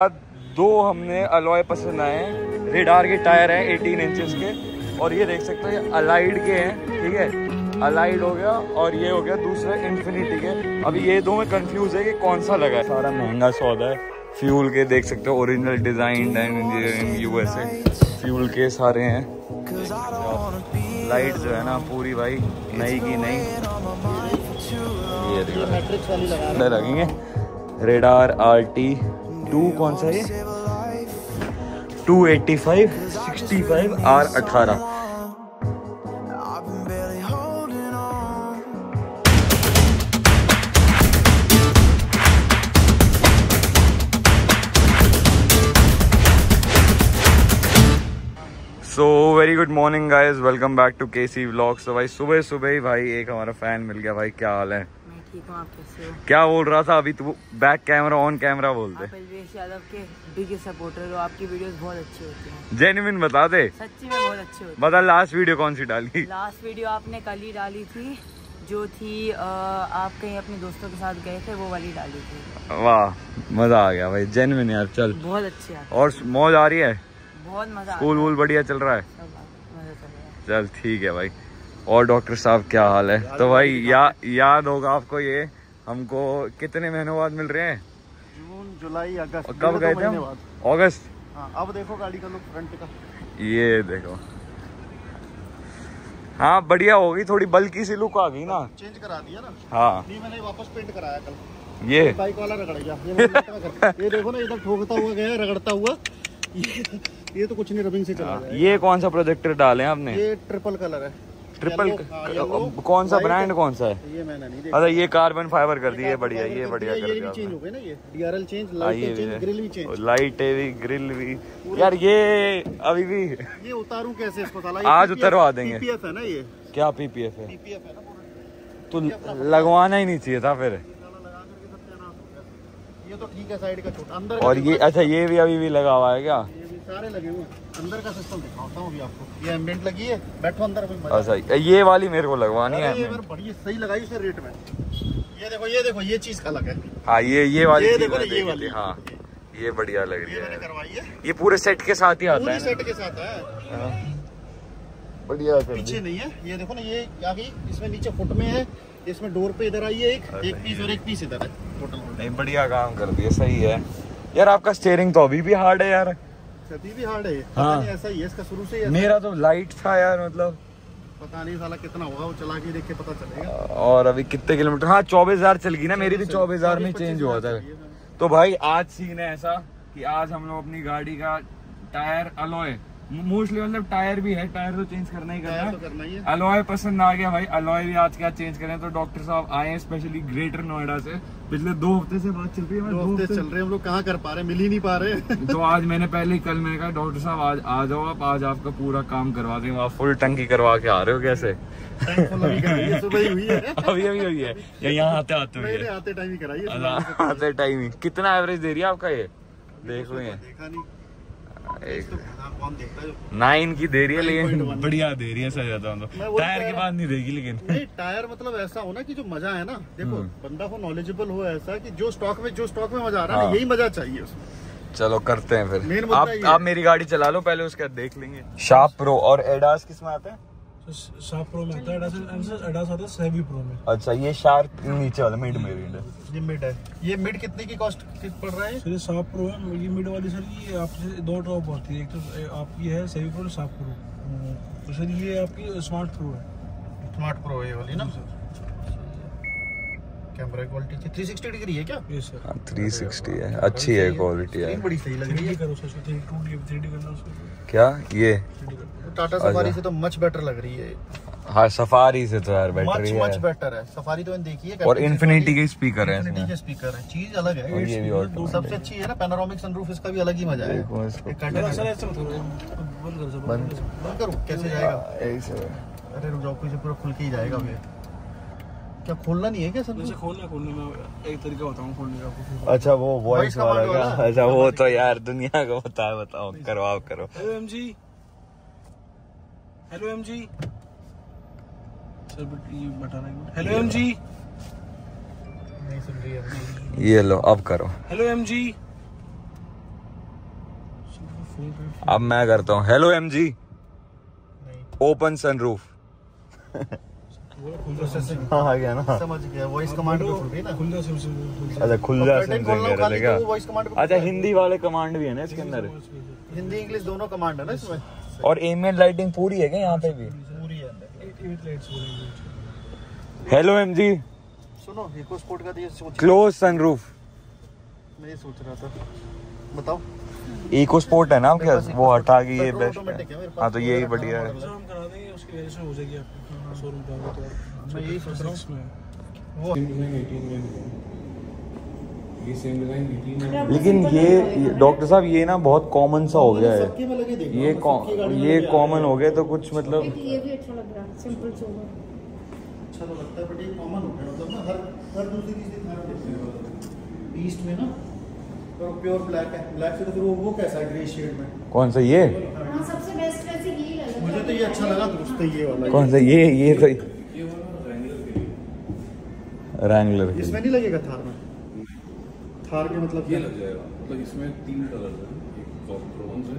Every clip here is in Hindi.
दो हमने अलॉय पसंद आए हैं। रेडार के टायर हैं 18 इंचेस के। और ये देख सकते हो ये अलाइड के हैं ठीक है? अलाइड हो गया और ये हो गया दूसरा इन्फिनिटी के। अब ये दो में कंफ्यूज है कि कौन सा लगा है। सारा महँगा सौदा है। फ्यूल के देख सकते हो original design and engineering USA fuel के सारे हैं। लाइट जो है ना पूरी भाई नई की नई। ये लगेंगे रेडार आर टी टू कौन सा ये? Two eighty five, sixty five, R अठारह। So very good morning guys welcome back to K C vlog तो भाई सुबह सुबह ही, भाई, एक हमारा फ़ैन मिल गया। भाई, क्या हाल है? ठीक हूँ आप कैसे हो? क्या बोल रहा था अभी? तू बैक कैमरा ऑन कैमरा बोलते आप अलवेश यादव के बिगेस्ट सपोर्टर हो आपकी वीडियोस बहुत अच्छी होती हैं। जेन्युइन बता दे। सच्ची में बहुत अच्छी होती बता लास्ट वीडियो कौन सी डाली? लास्ट वीडियो आपने कल ही डाली थी जो थी आप कहीं अपने दोस्तों के साथ गए थे वो वाली डाली थी। वाह मज़ा आ गया भाई जेन्युइन यार चल। बहुत अच्छी और मौज आ रही है? बहुत मज़ा स्कूल वूल बढ़िया चल रहा है। चल ठीक है भाई। और डॉक्टर साहब क्या हाल है? तो भाई या, याद होगा आपको ये हमको कितने महीनों बाद मिल रहे हैं? जून जुलाई अगस्त कब गए थे हम? अगस्त? हाँ अब देखो गाड़ी का लुक फ्रंट का। ये देखो। हाँ बढ़िया होगी थोड़ी बल्कि सी लुक आ गई ना। चेंज करा दिया ना। हाँ। नहीं मैंने वापस पेंट कराया कल। ये। बाइक वाला रगड़ गया। ये ये देखो ना इधर ठोकता हुआ गया रगड़ता हुआ। ये, ये तो कुछ नहीं रबिंग से चला ये कौन सा प्रोजेक्टर डाले हैं आपने? ये ट्रिपल कलर है। ट्रिपल हाँ, yellow, कौन सा ब्रांड कौन सा है? ये मैंने नहीं देखा। अच्छा ये कार्बन फाइबर कर दिए बढ़िया ये बढ़िया कर दिया चेंज हो गए ना ये। डीआरएल चेंज हाँ, लाइट चेंज ग्रिल भी भी चेंज लाइट भी ग्रिल भी। यार ये अभी भी ये उतारूं कैसे इसको साला? आज उतरवा देंगे। पीपीएफ है ना ये? क्या पीपीएफ है? पीपीएफ है ना तो लगवाना ही नहीं चाहिए था फिर। हो। ये तो ठीक है साइड का छोटा। अंदर और ये अच्छा ये भी अभी भी लगा हुआ है क्या? सारे लगे हुए हैं। अंदर का सिस्टम दिखाता हूँ आपको। ये एम्बियंट लगी है। बैठो अंदर अच्छा ये वाली मेरे को लगवानी है ये मेरे सही लगाई इसने रेट में। ये देखो ये देखो ये चीज़ अलग है। हाँ ये ये वाली ये देखो ये वाली। हाँ ये बढ़िया लग रही है। ये पूरे सेट के साथ ही आता है सेट के साथ है। हाँ। बढ़िया पीछे नहीं है। ये देखो ना ये क्या इसमें नीचे फुट में है। इसमें डोर पे इधर आई है एक। एक पीस और एक पीस इधर है। टोटल नहीं बढ़िया काम कर दिया सही है। यार आपका स्टेयरिंग तो अभी भी हार्ड है यार। भी हार्ड है। हाँ। पता नहीं ऐसा ही है इसका शुरू से ही मेरा तो लाइट था यार मतलब। पता नहीं साला कितना होगा वो चला के देख के पता चलेगा। और अभी कितने किलोमीटर हाँ चौबीस हज़ार चल गई ना मेरी भी चौबीस हज़ार में चेंज हुआ था। तो भाई आज सीन है ऐसा कि आज हम लोग अपनी गाड़ी का टायर अलॉय मोस्टली मतलब टायर भी है टायर तो चेंज करना ही करना है। तो करना ही अलॉय पसंद आ गया भाई अलॉय भी आज क्या चेंज करें तो डॉक्टर साहब आए हैं स्पेशली ग्रेटर नोएडा से। पिछले दो हफ़्ते से बात चल रही है दो हफ़्ते चल रहे हैं हम लोग कहाँ कर पा रहे हैं? मिल ही नहीं पा रहे। तो आज मैंने पहले ही कल मैंने कहा डॉक्टर साहब आज आ जाओ आप आज आपका पूरा काम करवा देंगे। आप फुल टंकी करवा के आ रहे हो कैसे? अभी अभी हुई है। या यहाँ आते आते हुई है। आते टाइम ही अच्छा, आते टाइम ही कितना एवरेज दे रही है आपका ये? देख लो देखा नहीं। नाइन की दे रही है लेकिन बढ़िया दे रही है सही जाता हूँ टायर की बाद नहीं देगी लेकिन नहीं टायर मतलब ऐसा हो ना कि जो मज़ा है ना देखो हम्म। बंदा को नॉलेजेबल हो ऐसा कि जो स्टॉक में जो स्टॉक में मज़ा आ रहा है हाँ। यही मज़ा चाहिए उसमें। चलो करते हैं फिर। आप आप मेरी गाड़ी चला लो पहले उसके बाद देख लेंगे। शार्प प्रो और एडास किसमें आते है? शार्प प्रो में आता है एडास एडास आता है सेवी प्रो में। अच्छा ये शार्प नीचे वाला मिड में है। ये मिड है। ये मिड कितने की कॉस्ट पड़ रहा है? सर ये शार्प प्रो है ये मिड वाली सर ये आपसे दो टॉप आती है। एक तो आपकी है सेवी प्रो और शार्प प्रो तो सर ये आपकी स्मार्ट प्रो है। स्मार्ट प्रो है ये वाली ना? Camera quality three sixty degree है क्या? ये सर थ्री सिक्सटी है। अच्छी है क्वालिटी है। बड़ी सही लग रही है। करो सर थ्री डी करना उसको। क्या? ये? टाटा सफारी से तो मच बेटर लग रही है। हाँ सफारी से तो यार मच बैटरी मच बेटर है। सफारी तो मैंने देखी है और इन्फिनिटी के स्पीकर है इन्फिनिटी के स्पीकर है। चीज़ अलग है। और ये भी ऑटो सबसे अच्छी है ना पैनोरामिक सनरूफ इसका भी अलग ही मज़ा है। है। बंद कर सर बंद। बंद करूँ। कैसे जाएगा? अरे रुक जाओ कुछ पूरा खुल के ही जाएगा क्या खोलना नहीं है क्या सर खोलना खोलने में एक तरीका बताऊँ खोलने का। आपको अच्छा वो वॉइस वाला क्या अच्छा वो तो यार दुनिया को बता बताओ। करो आप करो। Hello M G hello M G sir but ये बता रहा हेलो एम जी नहीं सुन रही है ये लो अब करो। हेलो एम जी अब मैं करता हूँ। Hello M G open sunroof हाँ आ गया ना। समझ गया वॉइस कमांड अच्छा खुल जा अच्छा हिंदी वाले कमांड भी है ना इसके अंदर? हिंदी इंग्लिश दोनों कमांड है ना इसमें? और एमियन लाइटिंग पूरी है क्या यहाँ पे भी? पूरी है हेलो एम जी सुनो इको स्पोर्ट का तो ये सोच क्लोज सनरूफ मैं ये सोच रहा था। बताओ। इको स्पोर्ट है ना आपके पास वो हटा के ये बेस्ट है। है हाँ तो यही बढ़िया है। मॉडल सर हम करा देंगे उसकी वजह से हो जाएगी आपकी शोरूम पे तो मैं यही सोच रहा हूँ। लेकिन ये डॉक्टर साहब ये ना बहुत कॉमन सा हो गया है। ये ये कॉमन हो गया तो कुछ मतलब ये भी अच्छा लग रहा है सिंपल अच्छा तो लगता है बट ये कॉमन हो गया मतलब ना हर हर दूसरी तीसरी थार देखते हैं। ईस्ट में ना तो प्योर ब्लैक है। ब्लैक से तो फिर वो वो कैसा ग्रे शेड में? कौन सा ये? हाँ सबसे बेस्ट वैसे यही लगा मुझे तो ये अच्छा लगा दोस्त ये वाला। कौन सा ये ये तो ये वाला रैंगलर के रैंगलर इसमें नहीं लगेगा थार में? थार के मतलब ये लग जाएगा। मतलब इसमें तीन कलर है। एक ब्रॉन्ज है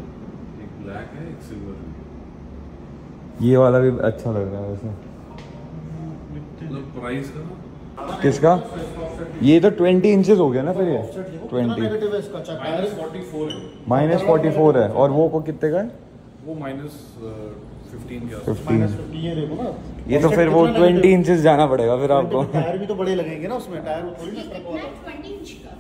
एक ब्लैक है एक सिल्वर है। ये वाला भी अच्छा लग रहा है वैसे। मतलब प्राइस का किसका? ये तो 20 इंचेस हो गया ना फिर ये। Offset देखो, कितना 20 negative है इसका? चाहे माइनस फोर्टी फोर है। माइनस फोर्टी फोर है। और वो को कितने का है? वो माइनस ये देखो ना। ये तो फिर वो ट्वेंटी? 20 इंचेस जाना पड़ेगा फिर आपको। टायर भी तो बड़े लगेंगे ना उसमें टायर थोड़ी ना ट्रक वाला। ट्वेंटी इंच का।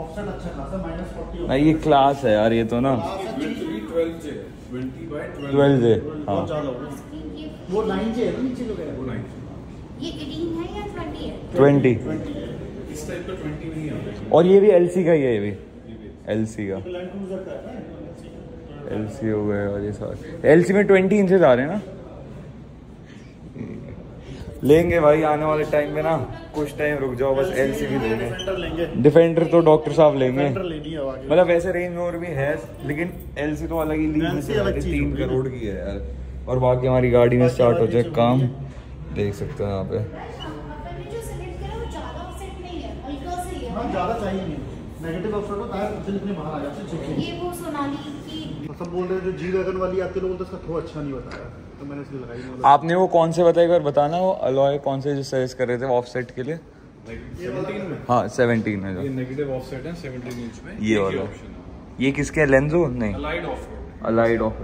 ऑफसेट अच्छा खासा माइनस फोर्टी नहीं ये क्लास है यार ये तो ना। ट्वेंटी ट्वेल्व से बाय 12 जे बहुत हाँ। ज़्यादा हो गया ये वो नाइन जे है ना नीचे वो गया नाइन ये एटीन है या ट्वेंटी है? 20 इस टाइप का ट्वेंटी नहीं आता और ये भी एलसी का ही है ये भी। एलसी का। लैंड क्रूजर का है ना एलसी हो गए और ये सारे। एलसी में 20 इंचेस आ रहे हैं ना? लेंगे भाई आने वाले टाइम में ना कुछ टाइम रुक जाओ बस एलसी भी लेंगे। डिफेंडर तो डॉक्टर साहब लेंगे। है मतलब वैसे रेंज और भी है लेकिन एलसी तो अलग ही लीग से चीज़ तीन करोड़ की है यार। और बाकी हमारी गाड़ी में स्टार्ट हो जाए काम। देख सकते हो यहाँ पे। आपने जो सिलेक्ट करा वो ज़्यादा ऑफसेट नहीं है हल्का सा ही हाँ। है ज़्यादा चाहिए नहीं। नेगेटिव है इतने बाहर आ जाते हैं। ये वो सोनाली की सब बोल रहे हैं जो जी वैगन वाली आती है लोगों ने तो थ्रो अच्छा नहीं बताया। तो मैंने इसलिए लगाई नहीं। आपने वो कौन से बताया? एक बताना वो अलॉय कौन से जो सजेस्ट कर रहे थे ऑफसेट के लिए? हाँ सेवनटीन है ये जो नेगेटिव ऑफसेट है 17 इंच में। ये वाला। ये किसके लेंजो नहीं। Allied of allied of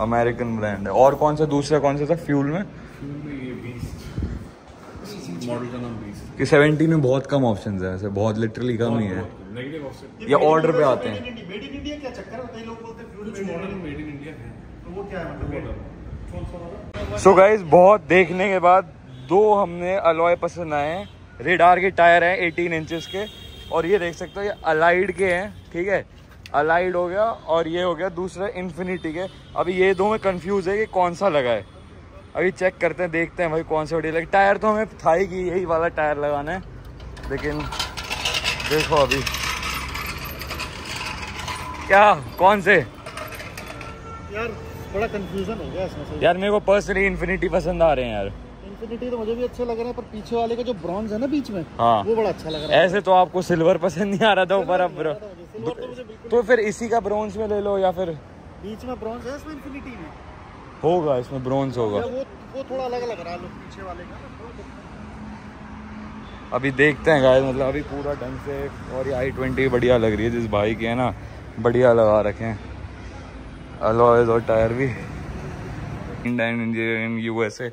American brand है। और कौन सा दूसरा कौन सा था? फ्यूल में? में का 17 में बहुत कम ऑप्शन है ऐसे बहुत लिटरली कम ही है। नेगेटिव ऑफसेट ये ऑर्डर पे आते हैं। कुछ मॉडल मेड इन इंडिया है। तो वो क्या है मतलब? सो गाइज़ बहुत देखने के बाद दो हमने अलॉय पसंद आए हैं। रेडार के टायर हैं 18 इंचेस के। और ये देख सकते हो ये अलाइड के हैं ठीक है? अलाइड हो गया और ये हो गया दूसरा इन्फिनिटी के। अभी ये दो में कंफ्यूज है कि कौन सा लगा है। अभी चेक करते हैं देखते हैं भाई कौन सा बढ़िया लगे। टायर तो हमें था ही कि यही वाला टायर लगाना है। लेकिन देखो अभी। क्या? कौन से? यार बड़ा कंफ्यूजन हो गया इसमें यार मेरे को पर्सनली इन्फिनिटी पसंद आ रहे हैं यार। इन्फिनिटी तो मुझे भी अच्छे लग रहे हैं पर पीछे वाले का जो ब्रॉन्ज है ना बीच में हाँ। वो बड़ा अच्छा लग रहा है। ऐसे तो आपको सिल्वर पसंद नहीं आ रहा था ऊपर अब ब्रो- तो तो फिर इसी का ब्रोंज में ले लो या फिर बीच में ब्रॉन्ज है इसमें इन्फिनिटी में? होगा इसमें ब्रोंज होगा। वो वो थोड़ा अलग लग रहा है पीछे वाले का अभी देखते हैं गाइस मतलब अभी पूरा ढंग से और ये आई ट्वेंटी बढ़िया लग रही है जिस भाई की है ना बढ़िया लगा रखे हैं। अलॉयज और टायर भी। इंडियन इंजीनियरिंग यूएसए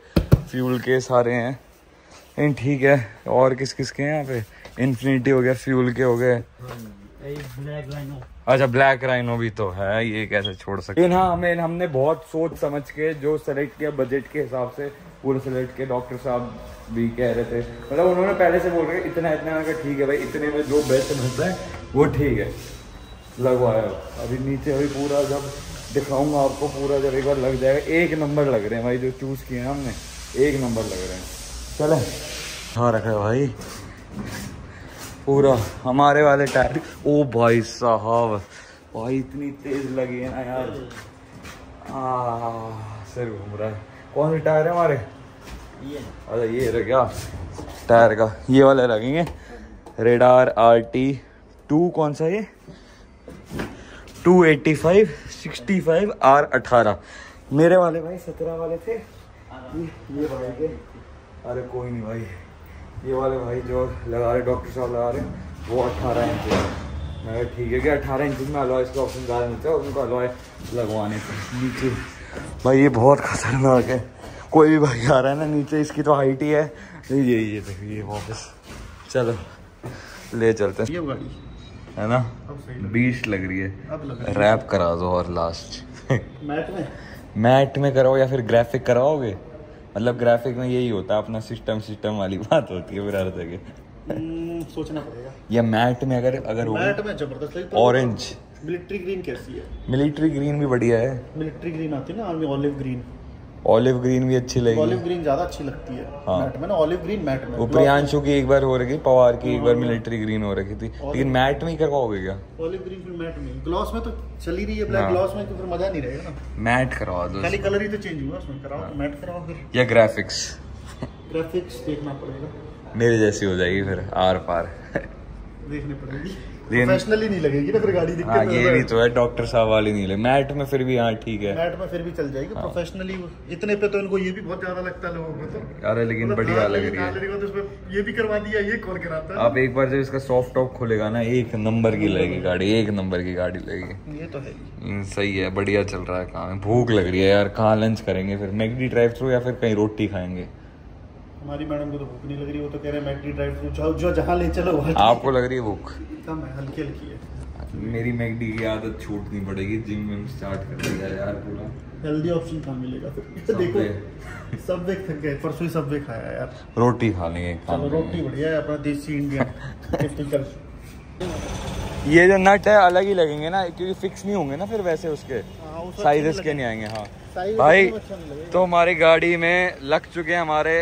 फ्यूल के सारे हैं। लेकिन ठीक है और किस किस के हैं यहाँ पे? इन्फिनिटी हो गया फ्यूल के हो गए। अच्छा ब्लैक राइनो भी तो है ये कैसे छोड़ सकते लेकिन हाँ हमें हमने बहुत सोच समझ के जो सेलेक्ट किया बजट के हिसाब से पूरे सेलेक्ट किया डॉक्टर साहब भी कह रहे थे। मतलब उन्होंने पहले से बोल रहे इतना इतना कहा ठीक है भाई इतने में जो बेस्ट मिलता है वो ठीक है। लगवाया। अभी नीचे अभी पूरा जब दिखाऊँगा आपको पूरा जब एक बार लग जाएगा। एक नंबर लग रहे हैं भाई जो चूज़ किए हैं हमने। एक नंबर लग रहे हैं। चले। हाँ रखा है भाई। पूरा हमारे वाले टायर। ओ भाई साहब भाई इतनी तेज लगी है ना यार। आ सिर घूम रहा है। कौन से टायर है हमारे? अरे ये रह गया। टायर का। ये वाले लगेंगे रेडार आर टी टू कौन सा ये? Two eighty five, sixty five, R अठारह। मेरे वाले भाई सत्रह वाले थे। ये भाई के। अरे कोई नहीं भाई। ये वाले भाई जो लगा रहे, डॉक्टर साहब लगा रहे, वो अट्ठारह इंच मैं ठीक है कि अट्ठारह इंच में अलॉय इसका ऑप्शन ज़्यादा मिलता है? उनको अलॉय लगवाने थे। नीचे। भाई ये बहुत खतरनाक है। कोई भी भाई आ रहा है ना, नीचे इसकी तो हाइट ही है। ये ये देखिए ये वापस। चलो, ले चलते हैं। ये गाड़ी है ना? बीस लग रही है। रैप करा दो और लास्ट मैट में? मैट में कराओ या फिर ग्राफिक कराओगे? मतलब ग्राफिक में यही होता है अपना सिस्टम सिस्टम वाली बात होती है फिर हर जगह। हम्म, सोचना पड़ेगा। या मैट में अगर अगर मैट में ज़बरदस्त ऑरेंज मिलिट्री ग्रीन कैसी है? मिलिट्री ग्रीन भी बढ़िया है। मिलिट्री ग्रीन आती है ना army olive green olive green भी अच्छी लगी। ऑलिव ग्रीन ज़्यादा अच्छी लगती है। हाँ। मैट में ना ऑलिव ग्रीन मैट में प्रियांशु की एक बार हो रही थी पवार की एक बार मिलिट्री ग्रीन हो रखी थी। लेकिन मैट में ही करवाओगे क्या? ऑलिव ग्रीन फिर मैट में। ग्लॉस में तो चल ही रही है ब्लैक हाँ। ग्लॉस में तो फिर मज़ा नहीं रहेगा ना। मैट करवा दो खाली कलर ही तो चेंज हुआ उसमें। कराओ मैट कराओ फिर। या ग्राफिक्स ग्राफिक्स देखना पड़ेगा। मेरे जैसी हो जाएगी फिर आर पार। देखनी पड़ेगी। प्रोफेशनली नहीं लगेगी ना फिर गाड़ी हाँ ये भी तो है डॉक्टर साहब वाली नहीं ले मैट में फिर भी हाँ ठीक है। मैट में फिर भी चल जाएगी हाँ। प्रोफेशनली इतने पे तो इनको ये भी बहुत ज़्यादा लगता है लोगों को तो। अरे लेकिन मतलब बढ़िया लग रही है। उसमें ये भी करवा दिया ये कौन कराता है। आप एक बार जब इसका सॉफ्ट टॉप खुलेगा ना एक नंबर की लगेगी गाड़ी एक नंबर की गाड़ी लगेगी। ये तो है। हम्म, सही है बढ़िया चल रहा है काम। भूख लग रही है यार कहाँ लंच करेंगे फिर? मैगडी ड्राइव थ्रू या फिर कहीं रोटी खाएँगे? हमारी मैडम को तो भूख नहीं लग रही वो तो कह रहे हैं मैकडी ड्राइव थ्रू जो जो जहाँ ले चलो वहाँ आपको लग रही है भूख? कम है हल्की हल्की है। मेरी मैगडी की आदत छूटनी पड़ेगी जिम में स्टार्ट कर दिया यार पूरा। हेल्दी ऑप्शन कहाँ मिलेगा? फिर देखो सब वे थक गए परसों ही सब वे खाया यार। रोटी खा लेंगे चलो रोटी बढ़िया है अपना देसी इंडियन टिपिकल ये जो नट है अलग ही लगेंगे ना क्योंकि फिक्स नहीं होंगे ना फिर वैसे उसके। हाँ, साइजेस के नहीं आएँगे हाँ। भाई। तो हमारी गाड़ी में लग चुके हैं हमारे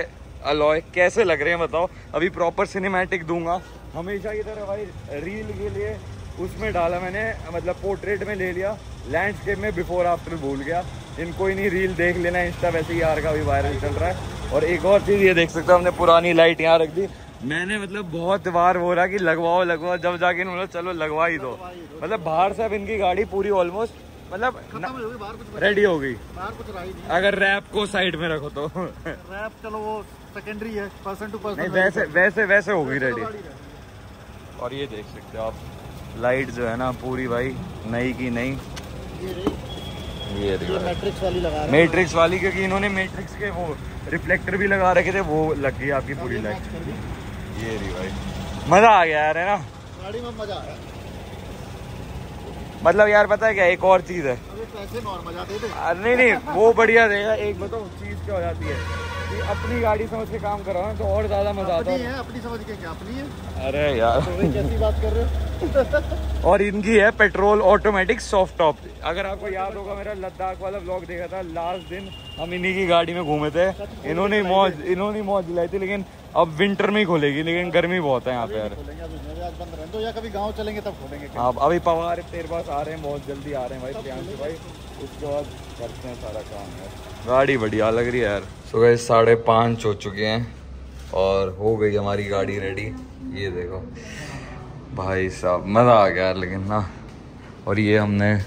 अलॉय कैसे लग रहे हैं बताओ। अभी प्रॉपर सिनेमैटिक दूँगा। हमेशा की तरह भाई रील के लिए उसमें डाला मैंने मतलब पोर्ट्रेट में ले लिया। लैंडस्केप में बिफोर आफ्टर भूल गया। इनको ही नहीं रील देख लेना इंस्टा वैसे ही यार का भी वायरल चल रहा है। और एक और चीज़ ये देख सकते हो हमने पुरानी लाइट यहाँ रख दी। मैंने मतलब बहुत बार बोला कि लगवाओ लगवाओ जब जाके इन्होंने चलो लगवा ही दो। मतलब बाहर से अब इनकी गाड़ी पूरी ऑलमोस्ट मतलब हो रेडी हो गई। बाहर कुछ रहा ही नहीं। अगर रैप को साइड में रखो तो। रैप चलो वो सेकेंडरी है पर्सन टू पर्सन नहीं वैसे वैसे वैसे हो गई रेडी और ये देख सकते हो आप। लाइट जो है ना पूरी भाई नई की नई। ये रही। रही। मैट्रिक्स वाली लगा मैट्रिक्स वाली क्योंकि इन्होंने मैट्रिक्स के वो रिफ्लेक्टर भी लगा रखे थे वो लग गई आपकी पूरी लाइट। ये रही भाई। मज़ा आ गया यार है ना? गाड़ी में मज़ा आया मतलब यार पता है क्या एक और चीज़ है। अबे नहीं नहीं वो बढ़िया रहेगा। एक बताओ चीज़ क्या हो जाती है? कि अपनी गाड़ी समझ के काम कराओ ना तो और ज़्यादा मज़ा आता है। है अपनी समझ के क्या? अपनी है? अरे यार। तो कैसी बात कर रहे हो। और इनकी है पेट्रोल ऑटोमेटिक सॉफ्ट टॉप। अगर आपको याद होगा मेरा लद्दाख वाला ब्लॉग देखा था लास्ट दिन हम इन्हीं की गाड़ी में घूमे थे। इन्होंने मौज इन्होंने मौज दिलाई थी लेकिन अब विंटर में ही खोलेगी लेकिन गर्मी बहुत है यहाँ पे यार। कभी गाँव चलेंगे तब खोलेंगे। हाँ अभी पवार तेरे पास आ रहे हैं बहुत जल्दी आ रहे हैं भाई प्रियांशु भाई। उसके बाद करते हैं सारा काम यार। गाड़ी बढ़िया लग रही है यार। सुबह साढ़े पाँच हो चुके हैं और हो गई हमारी गाड़ी रेडी ये देखो। भाई साहब मज़ा आ गया यार लेकिन ना। और ये हमने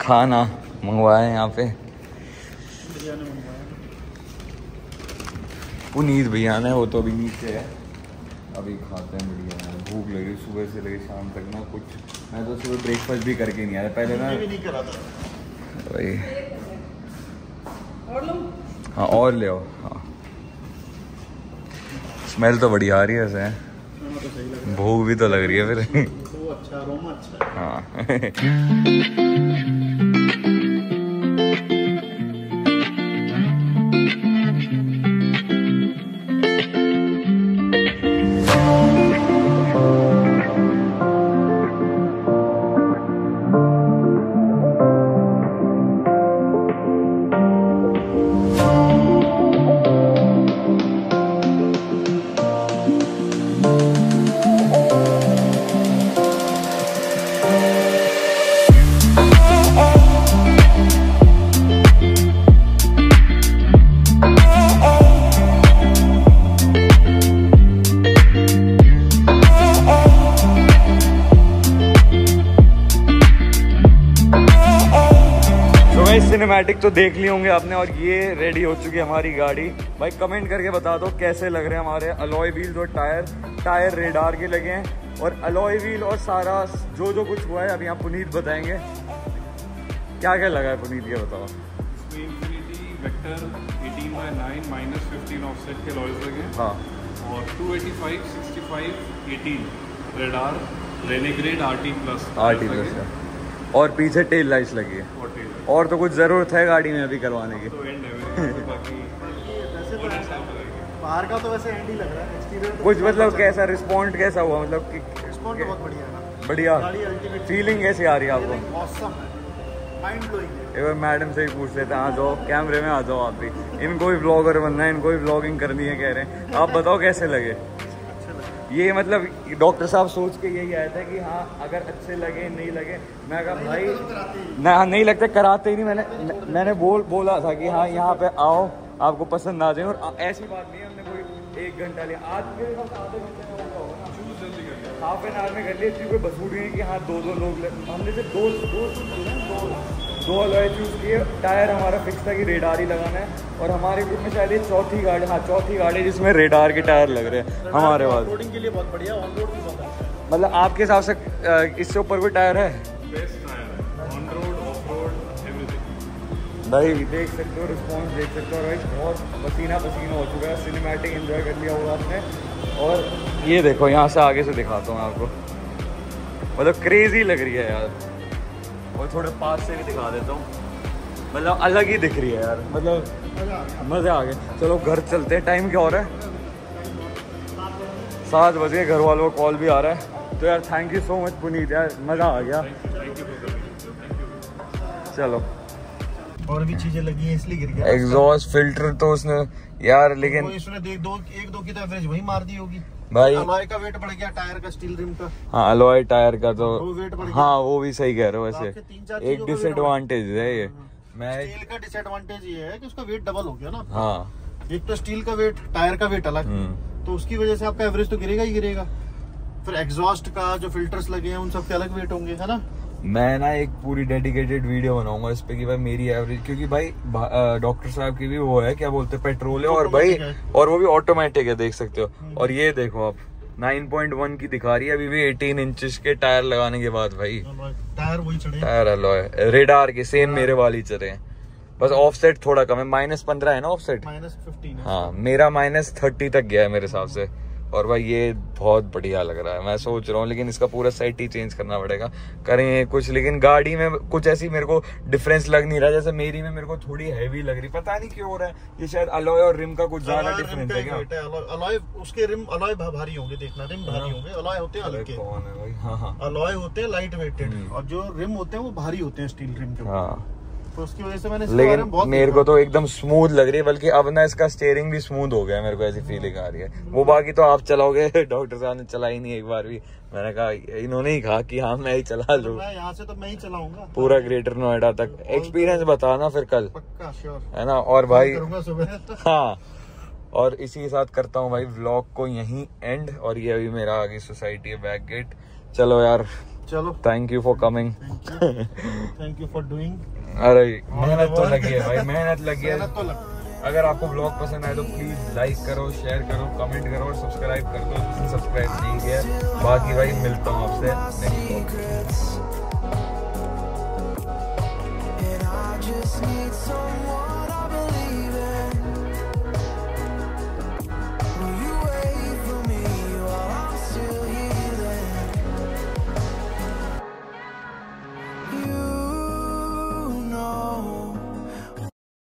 खाना मंगवाया है यहाँ पे। पुनीत भैया ने वो तो अभी नीचे है। अभी खाते हैं बढ़िया भूख लगी सुबह से लेके शाम तक ना कुछ। मैं तो सुबह ब्रेकफास्ट भी करके नहीं आया। पहले ना नहीं करा था। वही हाँ और ले आओ हाँ। स्मेल तो बढ़िया आ रही है ऐसे खाना तो भूख भी तो लग रही है फिर। हाँ। है। सिनेमैटिक तो देख ली होंगे आपने और ये रेडी हो चुकी है हमारी गाड़ी। भाई कमेंट करके बता दो कैसे लग रहे हैं हमारे अलॉय व्हील्स और टायर टायर रेडार के लगे हैं। और अलॉय व्हील और सारा जो जो कुछ हुआ है अभी यहाँ पुनीत बताएँगे। क्या क्या लगा है पुनीत ये बताओ। वेक्टर 18 बाय 9 माइनस 15 ऑफसेट के लॉयज लगे हैं। हाँ। और 285 65 18 Radar renegade RT plus R T और पीछे टेल लाइट्स लगी है। और और तो कुछ ज़रूरत है गाड़ी में अभी करवाने की। तो एंड है मेरे पास, बाकी वैसे तो लगेगी बाहर का तो वैसे एंड ही लग रहा है। एक्सटीरियर कुछ मतलब कैसा रिस्पॉन्ड कैसा हुआ? मतलब कि रिस्पॉन्ड बहुत बढ़िया है ना। बढ़िया। फीलिंग कैसी आ रही है आपको? ऑसम माइंड ब्लोइंग है। एक बार मैडम से ही पूछ लेते हैं आ जाओ कैमरे में आ जाओ आप भी। इनको भी ब्लॉगर बनना है इनको भी ब्लॉगिंग करनी है कह रहे हैं। आप बताओ कैसे लगे? ये मतलब डॉक्टर साहब सोच के यही आया था कि हाँ अगर अच्छे लगे नहीं लगे मैं कहा भाई ना नहीं लगते कराते ही नहीं। मैंने मैंने बोल बोला था कि हाँ यहाँ पे आओ आपको पसंद आ जाए। और ऐसी बात नहीं है हमने कोई एक घंटा लिया। आज के आधे घंटे में हाफ़ एन आवर में कर लिए कोई बसूट नहीं कि हाँ दो दो लोग हमने सिर्फ़ दो दो दो। दो अलॉय चूज़ किए टायर हमारा फिक्स था कि रेडार ही लगाना है। और हमारे ग्रुप में शायद ये चौथी गाड़ी हाँ चौथी गाड़ी जिसमें रेडार के टायर लग रहे हैं हमारे पास। रोडिंग के लिए बहुत बढ़िया ऑन रोड भी बहुत अच्छा मतलब आपके हिसाब से इससे ऊपर कोई टायर है? बेस्ट टायर है। On road off road everything भाई देख सकते हो रिस्पॉन्स देख सकते हो भाई बहुत पसीना पसीना हो चुका है। सिनेमैटिक एंजॉय कर लिया होगा आपने। और ये देखो यहाँ से आगे से दिखाता हूँ आपको। मतलब क्रेजी लग रही है यार। और थोड़े पास से भी दिखा देता हूँ। मतलब अलग ही दिख रही है यार मतलब मज़ा आ गए। चलो घर चलते हैं टाइम क्या हो रहा है? सात बज घर वालों का कॉल भी आ रहा है। तो यार thank you so much Puneet यार मज़ा आ गया। चलो। और भी चीज़ें लगी हैं इसलिए गिर गया। एग्जॉस्ट फ़िल्टर तो उसने यार वो लेकिन इसने देख दो एक दो की तो एवरेज वही मार दी होगी। भाई अलॉय का वेट बढ़ गया टायर का स्टील रिम का। हाँ अलॉय टायर का तो वो weight बढ़ गया। हाँ वो भी सही कह रहे हो वैसे। एक डिसएडवांटेज है ये। मैं स्टील का डिसएडवांटेज ये है कि उसका वेट डबल हो गया ना। हाँ। एक तो स्टील का वेट टायर का वेट अलग। हम्म। तो उसकी वजह से आपका एवरेज तो गिरेगा ही गिरेगा। फिर एग्जॉस्ट का जो फिल्टर्स लगे हैं उन सब के अलग वेट होंगे है ना? मैं ना एक पूरी डेडिकेटेड वीडियो बनाऊँगा इस पे कि भाई मेरी एवरेज क्योंकि भाई डॉक्टर साहब की भी वो है क्या बोलते हैं पेट्रोल है और भाई और वो भी ऑटोमेटिक है देख सकते हो। और ये देखो आप 9.1 की दिखा रही है अभी भी 18 इंचेस के टायर लगाने के बाद भाई। टायर वही चढ़े। टायर अलॉय रेडार के सेम मेरे वाली चले हैं। बस ऑफसेट थोड़ा कम है माइनस पंद्रह है ना ऑफसेट माइनस फिफ्टीन हाँ। मेरा माइनस थर्टी तक गया है मेरे हिसाब से। और भाई ये बहुत बढ़िया लग रहा है। मैं सोच रहा हूँ लेकिन इसका पूरा सेट ही चेंज करना पड़ेगा। करें कुछ लेकिन गाड़ी में कुछ ऐसी मेरे को डिफरेंस लग नहीं रहा जैसे मेरी में मेरे को थोड़ी हैवी लग रही। पता नहीं क्यों हो रहा है ये शायद अलॉय और रिम का कुछ ज़्यादा डिफरेंस है क्या? अलॉय उसके रिम अलॉय भारी होंगे देखना रिम भारी होंगे अलॉय होते हैं हल्के। कौन है भाई? हाँ हाँ। अलॉय होते हैं लाइट वेटेड हम्म। और जो रिम होते हैं वो भारी होते हैं स्टील रिम के हाँ। उसकी वजह से मैंने लेकिन मेरे को तो एकदम स्मूथ लग रही है बल्कि अब ना इसका स्टेयरिंग भी स्मूथ हो गया है मेरे को ऐसी फीलिंग आ रही है। वो बाकी तो आप चलाओगे डॉक्टर साहब ने चलाई नहीं एक बार भी। मैंने कहा इन्होंने ही कहा कि हाँ मैं ही चला लू। यहाँ से तो मैं ही चलाऊँगा। पूरा ग्रेटर नोएडा तक। एक्सपीरियंस बताना फिर कल। पक्का श्योर है ना? और भाई हाँ। और इसी के साथ करता हूँ भाई व्लॉग को यहीं एंड और ये अभी मेरा आगे सोसाइटी है बैक गेट चलो यार चलो। Thank you for coming thank you for doing अरे मेहनत तो लगी है भाई मेहनत लगी है। तो लग... अगर आपको ब्लॉग पसंद आए तो प्लीज़ लाइक करो शेयर करो कमेंट करो और सब्सक्राइब कर दो। सब्सक्राइब नहीं किया बाकी भाई मिलता हूँ आपसे नेक्स्ट